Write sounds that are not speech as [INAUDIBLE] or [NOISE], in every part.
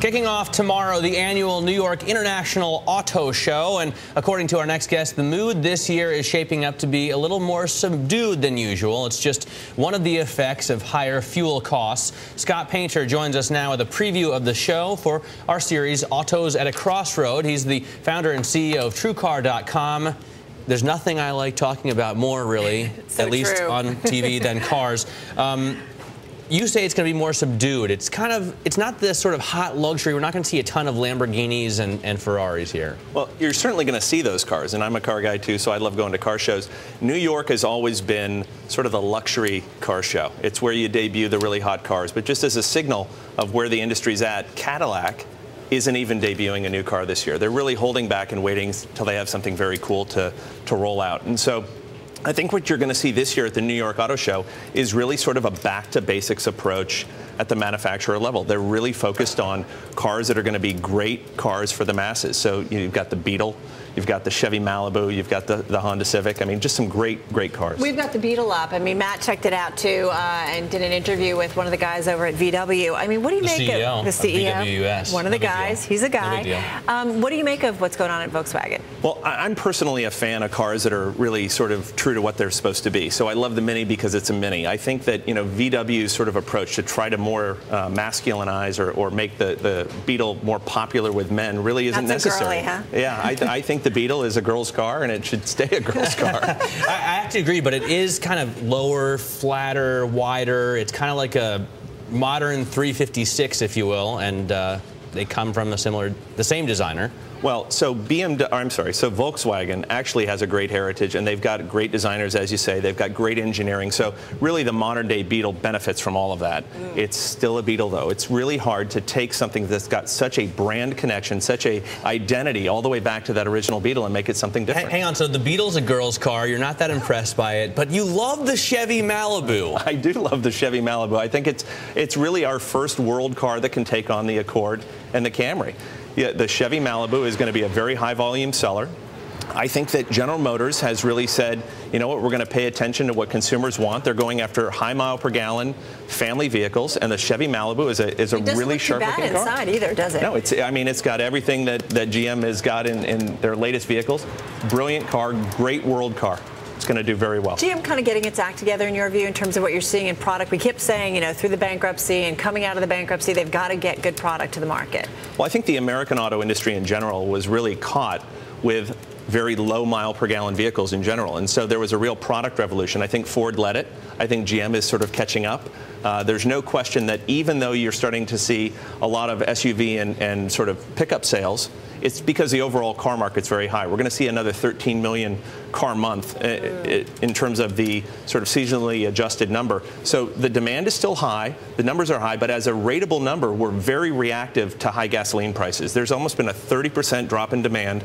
Kicking off tomorrow, the annual New York International Auto Show. And according to our next guest, the mood this year is shaping up to be a little more subdued than usual. It's just one of the effects of higher fuel costs. Scott Painter joins us now with a preview of the show for our series, Autos at a Crossroad. He's the founder and CEO of TrueCar.com. There's nothing I like talking about more, really, [LAUGHS] so at least true. on TV, than [LAUGHS] cars. Um, you say it's going to be more subdued. It's kind of, it's not this sort of hot luxury. We're not going to see a ton of Lamborghinis and, and Ferraris here. Well, you're certainly going to see those cars, and I'm a car guy too, so I love going to car shows. New York has always been sort of the luxury car show. It's where you debut the really hot cars, but just as a signal of where the industry's at, Cadillac isn't even debuting a new car this year. They're really holding back and waiting until they have something very cool to, to roll out. And so I think what you're going to see this year at the New York Auto Show is really sort of a back to basics approach at the manufacturer level. They're really focused on cars that are going to be great cars for the masses. So you've got the Beetle, you've got the Chevy Malibu, you've got the, the Honda Civic. I mean, just some great, great cars. We've got the Beetle up. I mean, Matt checked it out too uh, and did an interview with one of the guys over at VW. I mean, what do you The make CEO of the of CEO? VWUS. One of No the big guys. deal. He's a guy. big deal. Um, what do you make of what's going on at Volkswagen? Well, I- I'm personally a fan of cars that are really sort of true to what they're supposed to be. So I love the Mini because it's a Mini. I think that you know VW's sort of approach to try to more uh, masculinize or, or make the, the Beetle more popular with men really isn't That's a necessary. girly, huh? Yeah, I, I think [LAUGHS] the Beetle is a girl's car and it should stay a girl's [LAUGHS] car. I, I have to agree, but it is kind of lower, flatter, wider. It's kind of like a modern 356, if you will, and uh, they come from a similar, the same designer. Well, so BMW, I'm sorry, so Volkswagen actually has a great heritage and they've got great designers, as you say. They've got great engineering. So really the modern day Beetle benefits from all of that. Mm. It's still a Beetle though. It's really hard to take something that's got such a brand connection, such a identity all the way back to that original Beetle and make it something different. hang on, so the Beetle's a girl's car. You're not that impressed by it, but you love the Chevy Malibu. I do love the Chevy Malibu. I think it's it's really our first world car that can take on the Accord and the Camry. Yeah, the Chevy Malibu is going to be a very high volume seller. I think that General Motors has really said, you know what, we're going to pay attention to what consumers want. They're going after high mile per gallon family vehicles, and the Chevy Malibu is a is a It doesn't really look sharp bad looking car. inside either, does it? No, it's I mean it's got everything that, that GM has got in, in their latest vehicles. Brilliant car, great world car. It's going to do very well. GM kind of getting its act together in your view in terms of what you're seeing in product. We kept saying, you know, through the bankruptcy and coming out of the bankruptcy, they've got to get good product to the market. Well, I think the American auto industry in general was really caught with very low mile per gallon vehicles in general. And so there was a real product revolution. I think Ford led it. I think GM is sort of catching up. Uh, there's no question that even though you're starting to see a lot of SUV and, and sort of pickup sales, it's because the overall car market's very high. We're going to see another 13 million car month uh, uh, in terms of the sort of seasonally adjusted number. So the demand is still high, the numbers are high, but as a rateable number, we're very reactive to high gasoline prices. There's almost been a 30% drop in demand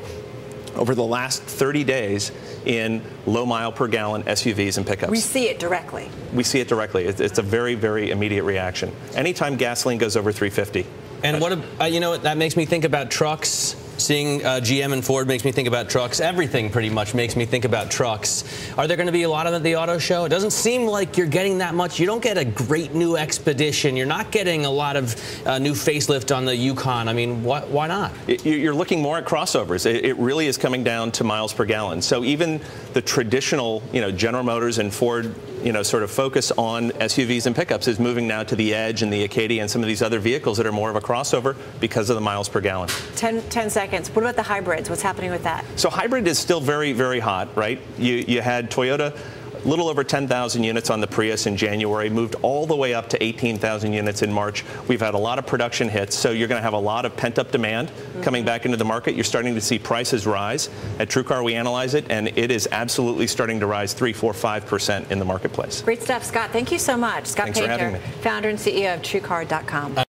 over the last 30 days in low mile per gallon SUVs and pickups. We see it directly. We see it directly. It's it's a very, very immediate reaction. Anytime gasoline goes over 350, And what, ab- uh, you know, that makes me think about trucks. Seeing uh, GM and Ford makes me think about trucks. Everything pretty much makes me think about trucks. Are there going to be a lot of them at the auto show? It doesn't seem like you're getting that much. You don't get a great new Expedition. You're not getting a lot of uh, new facelift on the Yukon. I mean, why, why not? It- you- You're looking more at crossovers. It, it really is coming down to miles per gallon. So even the traditional, you know, General Motors and Ford, you know, sort of focus on SUVs and pickups is moving now to the Edge and the Acadia and some of these other vehicles that are more of a crossover because of the miles per gallon. 10, 10 seconds. What about the hybrids? What's happening with that? So hybrid is still very, very hot, right? You, you had Toyota, a little over 10,000 units on the Prius in January, moved all the way up to 18,000 units in March. We've had a lot of production hits, so you're going to have a lot of pent-up demand mm-hmm. coming back into the market. You're starting to see prices rise. At TrueCar, we analyze it, and it is absolutely starting to rise 3, 4, 5% in the marketplace. Great stuff, Scott. Thank you so much. Scott Thanks for Painter, having me. founder and CEO of TrueCar.com.